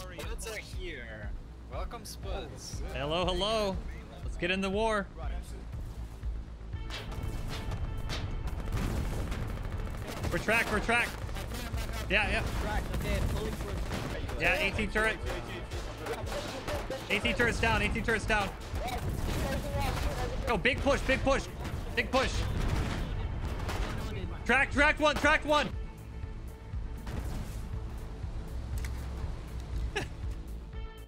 Spuds are here. Welcome, Spuds. Hello, hello. Let's get in the war. Retract, retract. Yeah, yeah. Yeah, AT turret. AT turret's down, AT turret's down. Go, big push, big push. Big push. Track, track one, track one.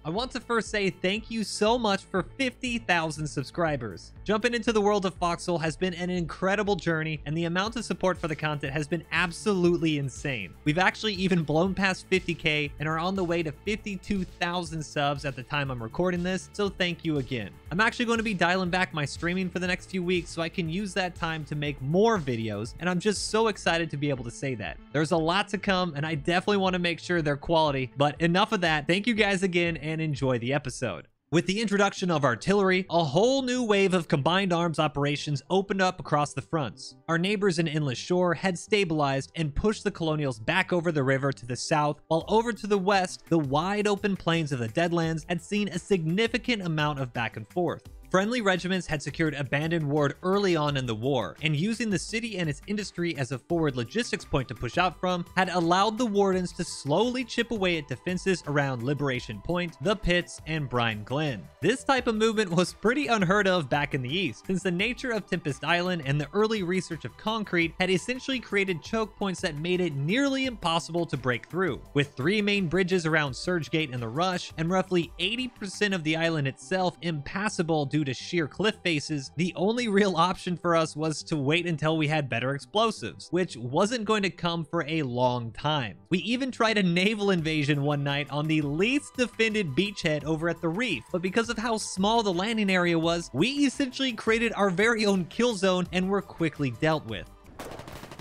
I want to first say thank you so much for 50,000 subscribers. Jumping into the world of Foxhole has been an incredible journey, and the amount of support for the content has been absolutely insane. We've actually even blown past 50k and are on the way to 52,000 subs at the time I'm recording this, so thank you again. I'm actually going to be dialing back my streaming for the next few weeks so I can use that time to make more videos, and I'm just so excited to be able to say that. There's a lot to come, and I definitely want to make sure they're quality, but enough of that. Thank you guys again, and enjoy the episode. With the introduction of artillery, a whole new wave of combined arms operations opened up across the fronts. Our neighbors in Endless Shore had stabilized and pushed the colonials back over the river to the south, while over to the west, the wide open plains of the Deadlands had seen a significant amount of back and forth. Friendly regiments had secured abandoned ward early on in the war, and using the city and its industry as a forward logistics point to push out from, had allowed the Wardens to slowly chip away at defenses around Liberation Point, the Pits, and Brine Glen. This type of movement was pretty unheard of back in the East, since the nature of Tempest Island and the early research of concrete had essentially created choke points that made it nearly impossible to break through. With three main bridges around Surge Gate and the Rush, and roughly 80% of the island itself impassable due to sheer cliff faces, the only real option for us was to wait until we had better explosives, which wasn't going to come for a long time. We even tried a naval invasion one night on the least defended beachhead over at the reef, but because of how small the landing area was, we essentially created our very own kill zone and were quickly dealt with.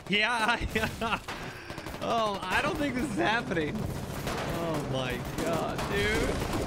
Yeah, yeah. Oh, I don't think this is happening. Oh my god, dude.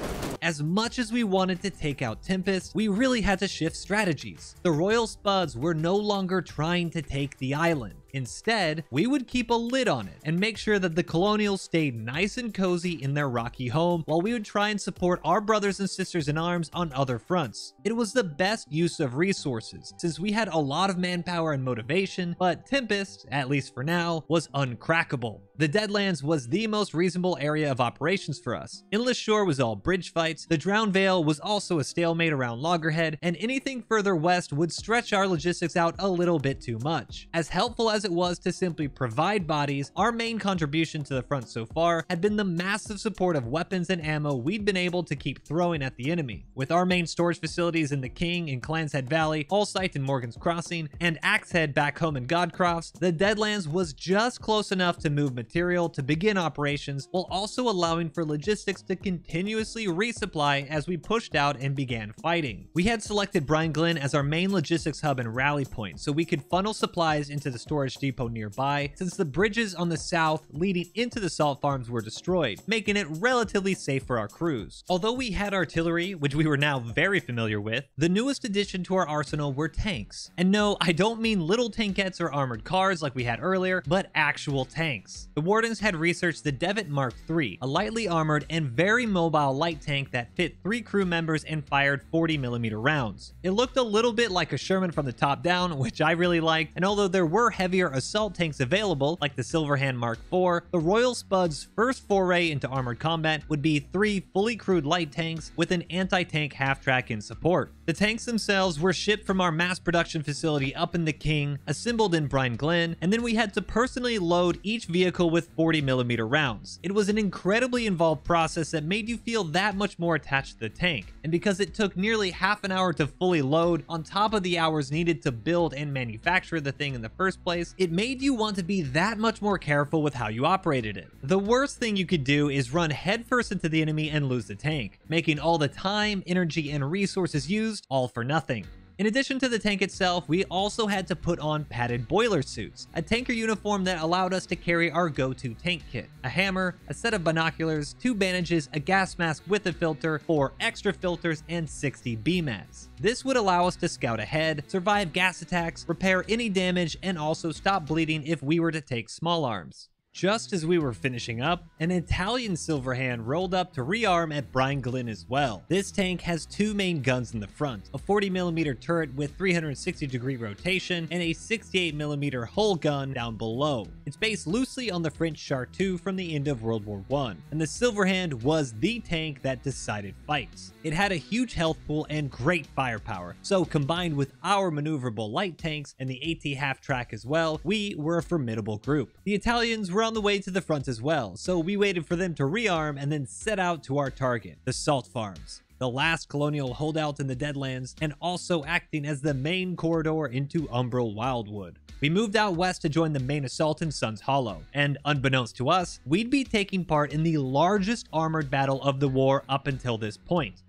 As much as we wanted to take out Tempest, we really had to shift strategies. The Royal Spuds were no longer trying to take the island. Instead, we would keep a lid on it and make sure that the colonials stayed nice and cozy in their rocky home while we would try and support our brothers and sisters in arms on other fronts. It was the best use of resources since we had a lot of manpower and motivation, but Tempest, at least for now, was uncrackable. The Deadlands was the most reasonable area of operations for us. Endless Shore was all bridge fights, the Drowned Vale was also a stalemate around Loggerhead, and anything further west would stretch our logistics out a little bit too much. As helpful as it was to simply provide bodies, our main contribution to the front so far had been the massive support of weapons and ammo we'd been able to keep throwing at the enemy. With our main storage facilities in the King and Clanshead Valley, Allsight in Morgan's Crossing, and Axehead back home in Godcrofts, the Deadlands was just close enough to move material to begin operations while also allowing for logistics to continuously resupply as we pushed out and began fighting. We had selected Brine Glen as our main logistics hub and rally point so we could funnel supplies into the storage depot nearby, since the bridges on the south leading into the salt farms were destroyed, making it relatively safe for our crews. Although we had artillery, which we were now very familiar with, the newest addition to our arsenal were tanks. And no, I don't mean little tankettes or armored cars like we had earlier, but actual tanks. The Wardens had researched the Devitt Mark III, a lightly armored and very mobile light tank that fit three crew members and fired 40mm rounds. It looked a little bit like a Sherman from the top down, which I really liked, and although there were heavier assault tanks available, like the Silverhand Mark IV, the Royal Spud's first foray into armored combat would be three fully crewed light tanks with an anti-tank half-track in support. The tanks themselves were shipped from our mass production facility up in the King, assembled in Brine Glen, and then we had to personally load each vehicle with 40mm rounds. It was an incredibly involved process that made you feel that much more attached to the tank, and because it took nearly half an hour to fully load, on top of the hours needed to build and manufacture the thing in the first place, it made you want to be that much more careful with how you operated it. The worst thing you could do is run headfirst into the enemy and lose the tank, making all the time, energy, and resources used all for nothing. In addition to the tank itself, we also had to put on padded boiler suits, a tanker uniform that allowed us to carry our go-to tank kit, a hammer, a set of binoculars, two bandages, a gas mask with a filter, four extra filters, and 60 BMATs. This would allow us to scout ahead, survive gas attacks, repair any damage, and also stop bleeding if we were to take small arms. Just as we were finishing up, an Italian Silverhand rolled up to rearm at Brine Glen as well. This tank has two main guns in the front, a 40mm turret with 360 degree rotation, and a 68mm hull gun down below. It's based loosely on the French Char 2 from the end of World War I, and the Silverhand was the tank that decided fights. It had a huge health pool and great firepower, so combined with our maneuverable light tanks and the AT half track as well, we were a formidable group. The Italians were on the way to the front as well, so we waited for them to rearm and then set out to our target, the salt farms the last colonial holdout in the Deadlands, and also acting as the main corridor into Umbral Wildwood. We moved out west to join the main assault in Sun's Hollow, and unbeknownst to us, we'd be taking part in the largest armored battle of the war up until this point.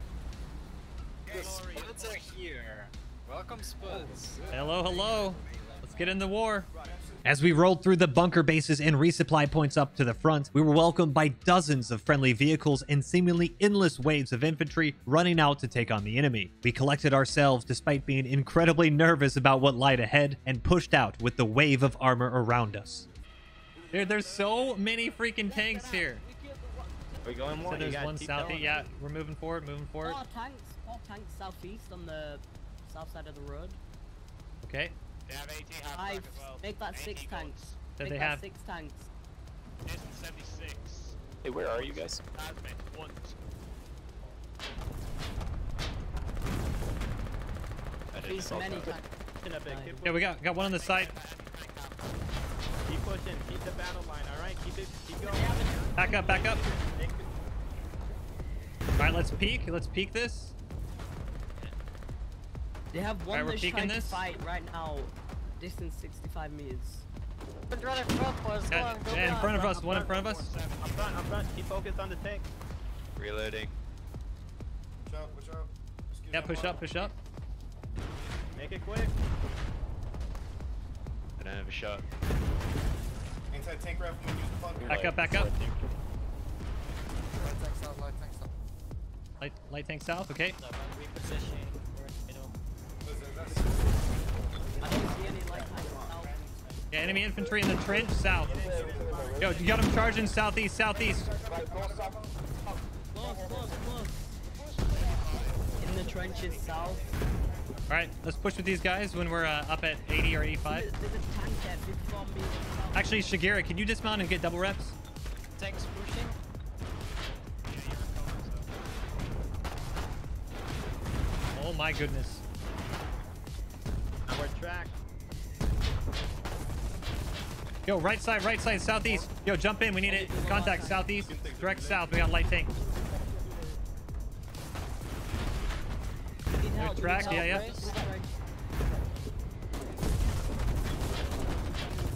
The Spuds are here. Welcome, Spuds. Hello, hello. Let's get in the war. As we rolled through the bunker bases and resupply points up to the front, we were welcomed by dozens of friendly vehicles and seemingly endless waves of infantry running out to take on the enemy. We collected ourselves despite being incredibly nervous about what lied ahead and pushed out with the wave of armor around us. Dude, there's so many freaking tanks here. Are we going more? So You one keep southeast. Yeah, we're moving forward, moving forward. More tanks, more tanks southeast on the south side of the road. Okay. They have 18 half Five, track as well. make that six Eagles. tanks. That make they that have- six tanks. Jason 76. Hey, where are you guys? One. These many tanks. Pushing a bit, keep Yeah, we got got one on the side. Keep pushing. Keep the battle line. All right. Keep it. Keep going. Back up, back up. All right, let's peek. Let's peek this. They have one Alright, we're that's trying this. to fight right now. Distance 65 meters. Right in front, boys. Go Yeah, on, yeah, in on. front of us. One in front of us. Up front. Up front. Keep focused on the tank. Reloading. Push up, push up. Just Yeah, push up, push up. Make it quick. I don't have a shot. Anti-tank rifle, use the fucking. Back up, back up. Light tank south, light tank south. Light, light tank south. Okay. Listen, that's- Yeah, enemy infantry in the trench south. Yo, you got them charging southeast, southeast. Close, close, close. In the trenches south. All right, let's push with these guys when we're uh, up at 80 or 85. a, there's a tank there, 54 meters south. Actually, Shigera, can you dismount and get double reps? Pushing. Oh my goodness. We're. Yo, right side, right side, southeast. Yo, jump in. We need it. Contact southeast. Direct south. We got light tank. Need help, track, yeah, yeah.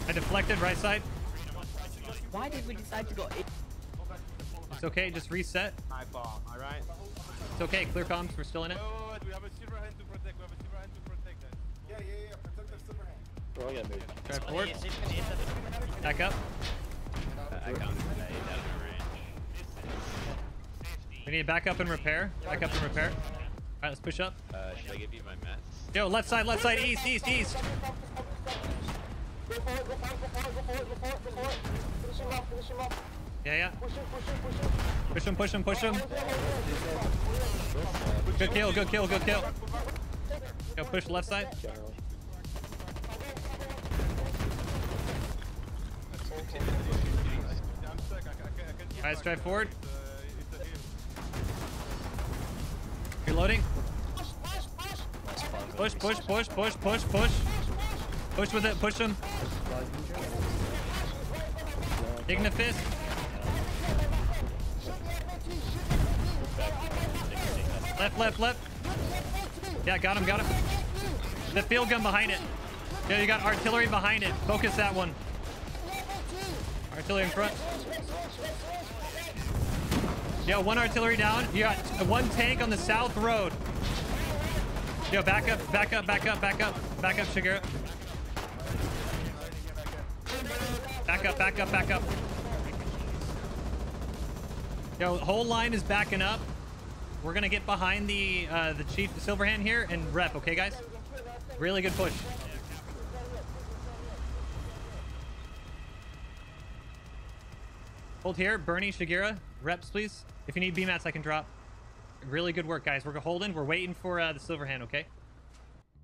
I deflected right side. Why did we decide to go? It's okay. Just reset. High ball. All right. It's okay. Clear comms. We're still in it. Silver hand to protect. A silver hand to protect that. Yeah, yeah, yeah. Protect the silver. Drive forward. Back up. I can't stay out of range. We need back up and repair. Back up and repair. All right, let's push up. Uh, should I give you my mats? Yo, left side, left side, east, east, east. Yeah, yeah. Push him, push him, push him. Good kill, good kill, good kill. Yo, push left side. Can All right, drive forward. Reloading. Push, push, push, push, push, push. Push with it, push him. Ignifist. Left, left, left. Yeah, got him, got him. The field gun behind it. Yeah, you got artillery behind it. Focus that one. Artillery in front. Yo, one artillery down. You got one tank on the south road. Yo, back up, back up, back up, back up, back up, Shigura. Back up, back up, back up. Yo, whole line is backing up. We're gonna get behind the uh, the chief Silverhand here and rep, okay, guys? Really good push. Hold here. Bernie, Shagira, reps, please. If you need BMATs, I can drop. Really good work, guys. We're holding. We're waiting for uh, the silver hand, okay?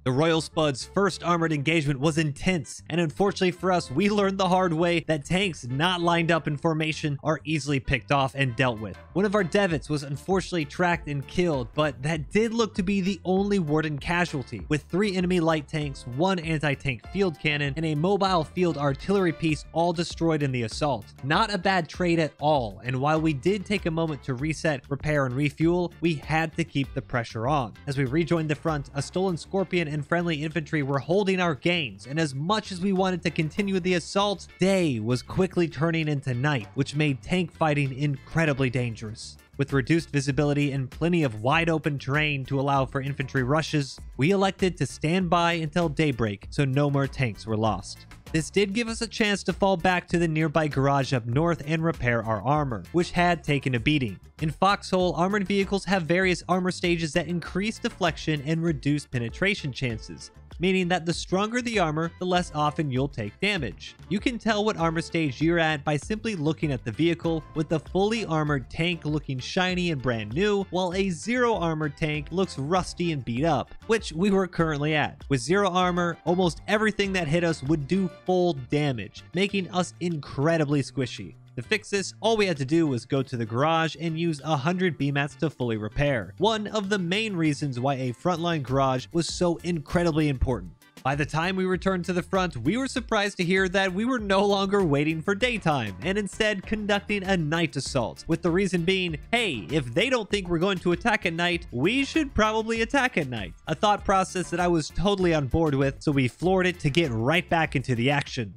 The Royal Spud's first armored engagement was intense, and unfortunately for us, we learned the hard way that tanks not lined up in formation are easily picked off and dealt with. One of our Devitts was unfortunately tracked and killed, but that did look to be the only Warden casualty, with three enemy light tanks, one anti-tank field cannon, and a mobile field artillery piece all destroyed in the assault. Not a bad trade at all, and while we did take a moment to reset, repair, and refuel, we had to keep the pressure on. As we rejoined the front, a stolen Scorpion and friendly infantry were holding our gains, and as much as we wanted to continue the assault, day was quickly turning into night, which made tank fighting incredibly dangerous. With reduced visibility and plenty of wide open terrain to allow for infantry rushes, we elected to stand by until daybreak so no more tanks were lost. This did give us a chance to fall back to the nearby garage up north and repair our armor, which had taken a beating. In Foxhole, armored vehicles have various armor stages that increase deflection and reduce penetration chances, meaning that the stronger the armor, the less often you'll take damage. You can tell what armor stage you're at by simply looking at the vehicle, with the fully armored tank looking shiny and brand new, while a zero armored tank looks rusty and beat up, which we were currently at. With zero armor, almost everything that hit us would do full damage, making us incredibly squishy. To fix this, all we had to do was go to the garage and use 100 BMATs to fully repair. One of the main reasons why a frontline garage was so incredibly important. By the time we returned to the front, we were surprised to hear that we were no longer waiting for daytime and instead conducting a night assault, with the reason being, hey, if they don't think we're going to attack at night, we should probably attack at night. A thought process that I was totally on board with, so we floored it to get right back into the action.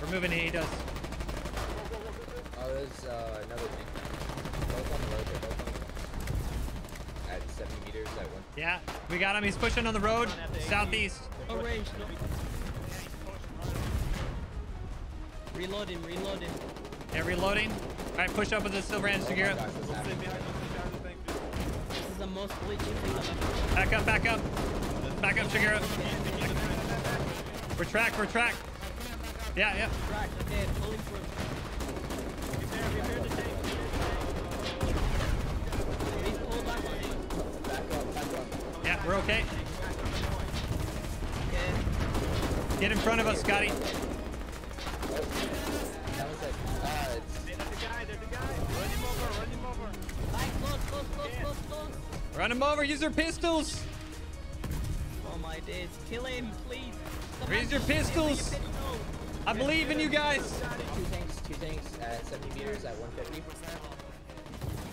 We're moving. Oh, there's uh, another thing. Both on the road, they're both on the road. At 70 meters, at one. Yeah, we got him. He's pushing on the road, southeast. Oh, range, no. Reloading, reloading. Yeah, reloading. All right, push up with the silver hand, my Sagira. gosh, what's happening? This is the most glitchy thing ever Back up, back up. Back up, Shigeru. Retract, retract. Yeah, yeah. tracked. Okay, pulling through. Please pull back on it. Back up, back up. Yeah, we're okay. Get in front of us, Scotty. That was it. It's... There's the guy, there's the guy. Run him over, run him over. Back, close, close, close, close, close. Run him over. Use your pistols. Oh my days. Kill him, please. Raise your pistols. I believe in you guys. Two tanks, two tanks at 70 meters at 150.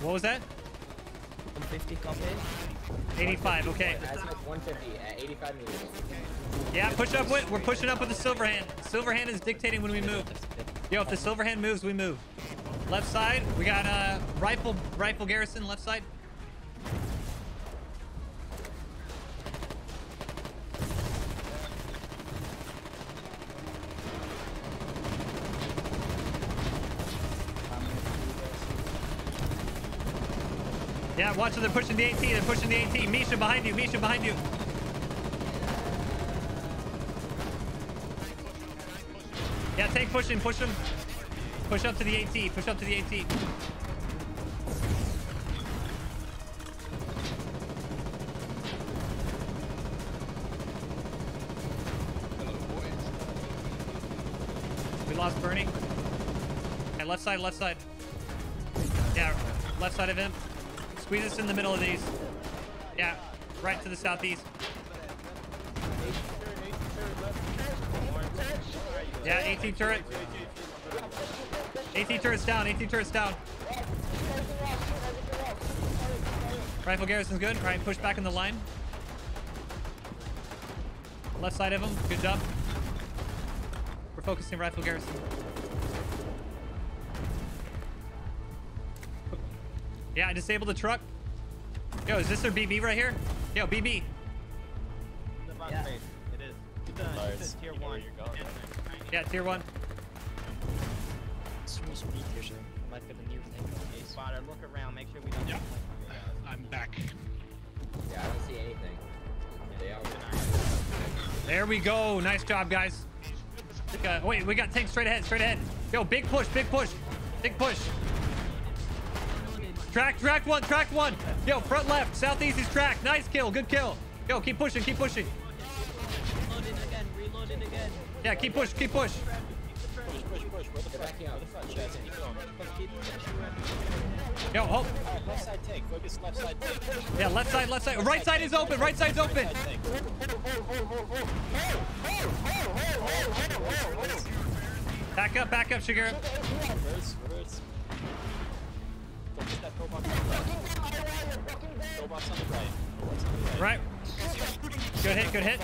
What was that? 150 copy. 85. Okay. Azimuth 150 at 85 meters. Yeah, push up with. We're pushing up with the silver hand. Silver hand is dictating when we move. Yo, if the silver hand moves, we move. Left side, we got uh rifle rifle garrison. Left side. Watch it. They're pushing the AT. They're pushing the AT. Misha behind you. Misha behind you. Yeah, take pushing. Push him. Push up to the AT. Push up to the AT. We lost Bernie. Yeah, left side, left side. Yeah, left side of him. Squeeze us in the middle of these. Yeah, right to the southeast. Yeah, AT turret. AT turret's down. AT turret's down. Rifle garrison's good. All right, push back in the line. Left side of him. Good job. We're focusing rifle garrison. Yeah, I disabled the truck. Yo, is this their BB right here? Yo, BB. Yeah. face. It is. It's a, it's a tier you know where one. you're going, Yeah, tier one. Swim speed usually. Might be the new thing. Hey, spotter, look around. Make sure we don't. Yep. I'm back. Yeah, I don't see anything. They are. There we go. Nice job, guys. Uh, wait, we got tanks straight ahead, straight ahead. Yo, big push, big push. Big push. Track, track one, track one. Yo, front left, southeast is track. Nice kill, good kill. Yo, keep pushing, keep pushing. Reloading again, reloading again. Yeah, keep push, keep push. Push, push, push. They're backing out. Chaz, keep going. Keep Yo, hold. Alright, left side tank. Focus left side tank. Yeah, left side, left side. Right side is open, right side's open. Side tank. Back up, back up, Shigeru. Reverse, right. Right. Good hit, good hit.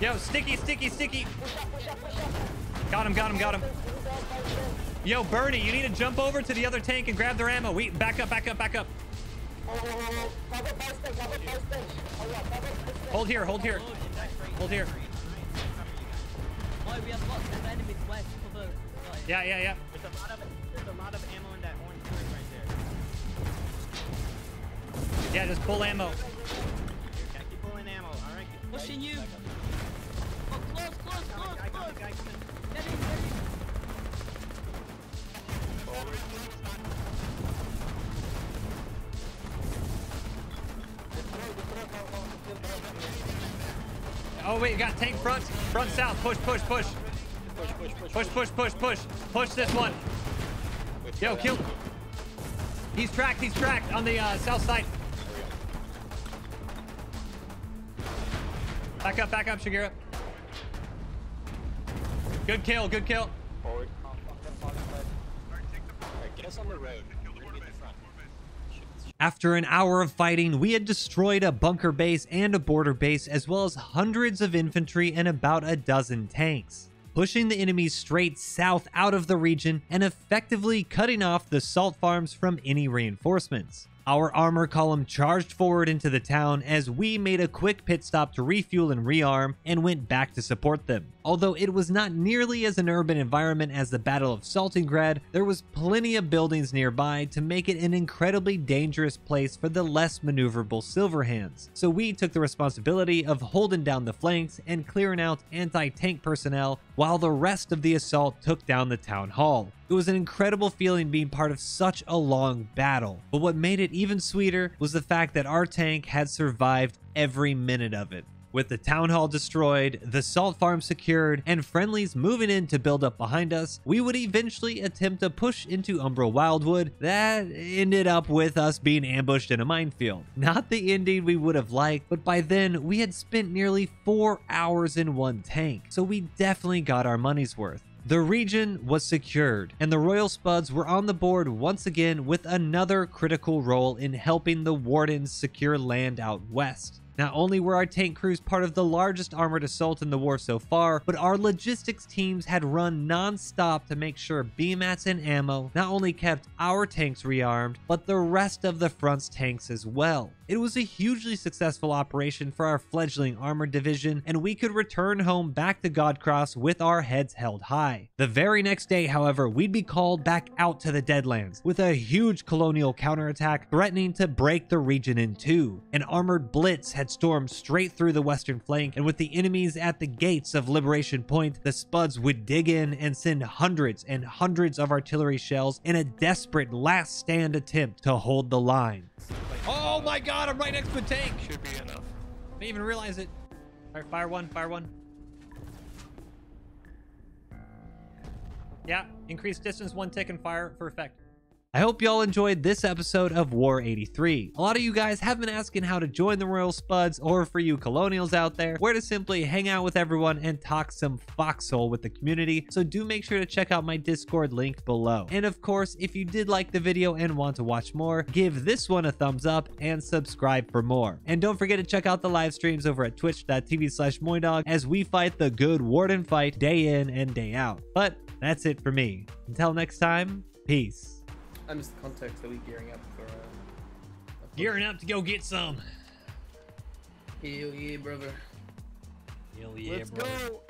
Yo, sticky, sticky, sticky. Got him, got him, got him. Yo, Bernie, you need to jump over to the other tank and grab their ammo. We back up, back up, back up. Hold here, hold here. Hold here. Yeah, yeah, yeah. There's a lot of there's a lot of ammo in that orange turret right there. Yeah, just pull ammo. Here, can I keep pulling ammo? All right. keep- Pushing you. Oh, close, close, close, Guy coming, close. guy coming. Get in. Oh wait, you got tank front, front south. Push, push, push, Push, push, push. push, push, this one. Wait, Yo, slow kill. He's tracked. He's tracked on the uh, south side. Back up, back up, Shigeru. Good kill, good kill. Forward. Alright, get us on the road. We're gonna be in the front. Shit, shit. After an hour of fighting, we had destroyed a bunker base and a border base, as well as hundreds of infantry and about a dozen tanks, pushing the enemies straight south out of the region and effectively cutting off the salt farms from any reinforcements. Our armor column charged forward into the town as we made a quick pit stop to refuel and rearm and went back to support them. Although it was not nearly as an urban environment as the Battle of Saltingrad, there was plenty of buildings nearby to make it an incredibly dangerous place for the less maneuverable Silverhands. So we took the responsibility of holding down the flanks and clearing out anti-tank personnel while the rest of the assault took down the town hall. It was an incredible feeling being part of such a long battle. But what made it even sweeter was the fact that our tank had survived every minute of it. With the town hall destroyed, the salt farm secured, and friendlies moving in to build up behind us, we would eventually attempt a push into Umbral Wildwood that ended up with us being ambushed in a minefield. Not the ending we would have liked, but by then we had spent nearly four hours in one tank, so we definitely got our money's worth. The region was secured, and the Royal Spuds were on the board once again with another critical role in helping the Wardens secure land out west. Not only were our tank crews part of the largest armored assault in the war so far, but our logistics teams had run non-stop to make sure BMATs and ammo not only kept our tanks rearmed, but the rest of the front's tanks as well. It was a hugely successful operation for our fledgling armored division, and we could return home back to Godcrofts with our heads held high. The very next day, however, we'd be called back out to the Deadlands with a huge colonial counterattack threatening to break the region in two. An armored blitz had stormed straight through the western flank, and with the enemies at the gates of Liberation Point, the Spuds would dig in and send hundreds and hundreds of artillery shells in a desperate last stand attempt to hold the line. Oh my god, I'm right next to a tank! Should be enough. Didn't even realize it. Alright, fire one, fire one. Yeah, increase distance one tick and fire for effect. I hope y'all enjoyed this episode of War 83. A lot of you guys have been asking how to join the Royal Spuds, or for you colonials out there, where to simply hang out with everyone and talk some foxhole with the community, so do make sure to check out my Discord link below. And of course, if you did like the video and want to watch more, give this one a thumbs up and subscribe for more. And don't forget to check out the live streams over at twitch.tv slash MoiDawg as we fight the good Warden fight day in and day out. But that's it for me. Until next time, peace. I missed the context. Are we gearing up for? Uh, a? Gearing up to go get some. Hell yeah, brother. Hell yeah, Let's bro. go.